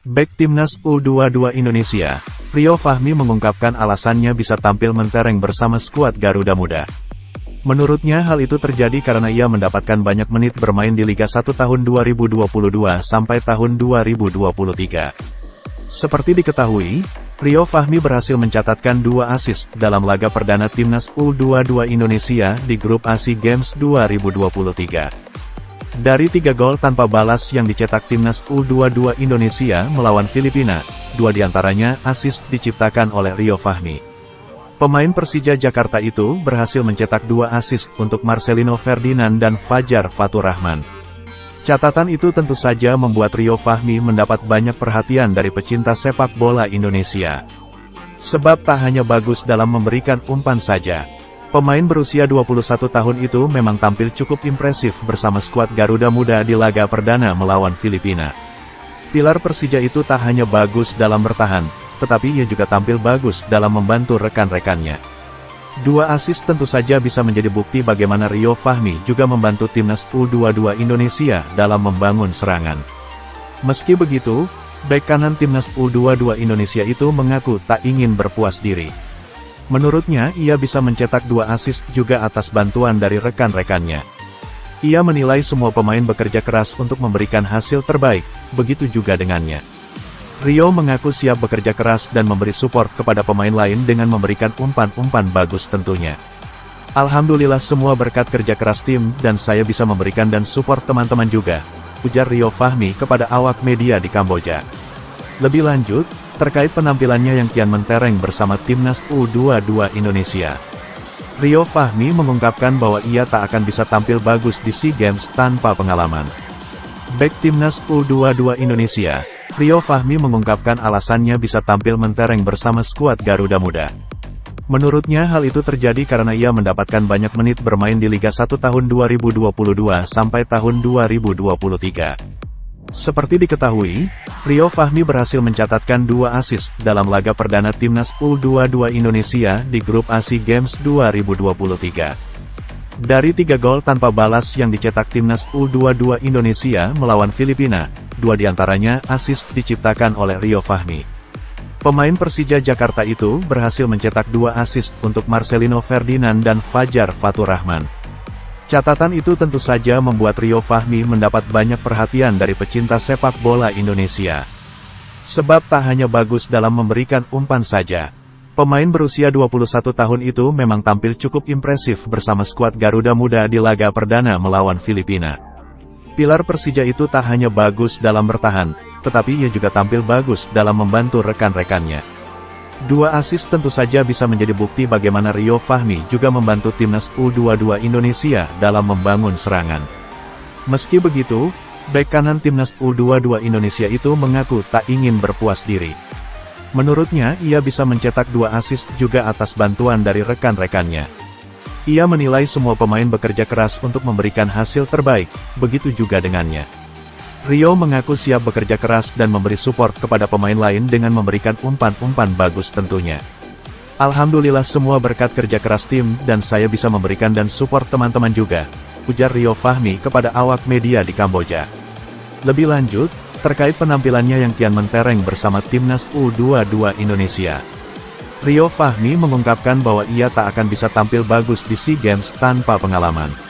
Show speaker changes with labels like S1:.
S1: Back Timnas U22 Indonesia, Rio Fahmi mengungkapkan alasannya bisa tampil mentereng bersama skuad Garuda Muda. Menurutnya hal itu terjadi karena ia mendapatkan banyak menit bermain di Liga 1 tahun 2022 sampai tahun 2023. Seperti diketahui, Rio Fahmi berhasil mencatatkan dua assist dalam laga perdana Timnas U22 Indonesia di grup ASI Games 2023. Dari tiga gol tanpa balas yang dicetak timnas U22 Indonesia melawan Filipina, dua di antaranya asis diciptakan oleh Rio Fahmi. Pemain Persija Jakarta itu berhasil mencetak dua asis untuk Marcelino Ferdinand dan Fajar Fatur Rahman. Catatan itu tentu saja membuat Rio Fahmi mendapat banyak perhatian dari pecinta sepak bola Indonesia. Sebab tak hanya bagus dalam memberikan umpan saja, Pemain berusia 21 tahun itu memang tampil cukup impresif bersama skuad Garuda Muda di laga perdana melawan Filipina. Pilar Persija itu tak hanya bagus dalam bertahan, tetapi ia juga tampil bagus dalam membantu rekan-rekannya. Dua asis tentu saja bisa menjadi bukti bagaimana Rio Fahmi juga membantu timnas U22 Indonesia dalam membangun serangan. Meski begitu, bek kanan timnas U22 Indonesia itu mengaku tak ingin berpuas diri. Menurutnya, ia bisa mencetak dua assist juga atas bantuan dari rekan-rekannya. Ia menilai semua pemain bekerja keras untuk memberikan hasil terbaik, begitu juga dengannya. Rio mengaku siap bekerja keras dan memberi support kepada pemain lain dengan memberikan umpan-umpan bagus tentunya. Alhamdulillah semua berkat kerja keras tim dan saya bisa memberikan dan support teman-teman juga, ujar Rio Fahmi kepada awak media di Kamboja. Lebih lanjut, terkait penampilannya yang kian mentereng bersama timnas U22 Indonesia. Rio Fahmi mengungkapkan bahwa ia tak akan bisa tampil bagus di SEA Games tanpa pengalaman. Back timnas U22 Indonesia, Rio Fahmi mengungkapkan alasannya bisa tampil mentereng bersama skuad Garuda Muda. Menurutnya hal itu terjadi karena ia mendapatkan banyak menit bermain di Liga 1 tahun 2022 sampai tahun 2023. Seperti diketahui, Rio Fahmi berhasil mencatatkan dua asis dalam laga perdana timnas U22 Indonesia di grup ASI Games 2023. Dari tiga gol tanpa balas yang dicetak timnas U22 Indonesia melawan Filipina, dua di antaranya asis diciptakan oleh Rio Fahmi. Pemain Persija Jakarta itu berhasil mencetak dua asis untuk Marcelino Ferdinand dan Fajar Fatur Rahman. Catatan itu tentu saja membuat Rio Fahmi mendapat banyak perhatian dari pecinta sepak bola Indonesia. Sebab tak hanya bagus dalam memberikan umpan saja. Pemain berusia 21 tahun itu memang tampil cukup impresif bersama skuad Garuda Muda di laga perdana melawan Filipina. Pilar Persija itu tak hanya bagus dalam bertahan, tetapi ia juga tampil bagus dalam membantu rekan-rekannya. Dua asis tentu saja bisa menjadi bukti bagaimana Rio Fahmi juga membantu timnas U22 Indonesia dalam membangun serangan. Meski begitu, bek kanan timnas U22 Indonesia itu mengaku tak ingin berpuas diri. Menurutnya, ia bisa mencetak dua asis juga atas bantuan dari rekan-rekannya. Ia menilai semua pemain bekerja keras untuk memberikan hasil terbaik, begitu juga dengannya. Rio mengaku siap bekerja keras dan memberi support kepada pemain lain dengan memberikan umpan-umpan bagus tentunya. Alhamdulillah semua berkat kerja keras tim dan saya bisa memberikan dan support teman-teman juga, ujar Rio Fahmi kepada awak media di Kamboja. Lebih lanjut, terkait penampilannya yang kian mentereng bersama timnas U22 Indonesia. Rio Fahmi mengungkapkan bahwa ia tak akan bisa tampil bagus di SEA Games tanpa pengalaman.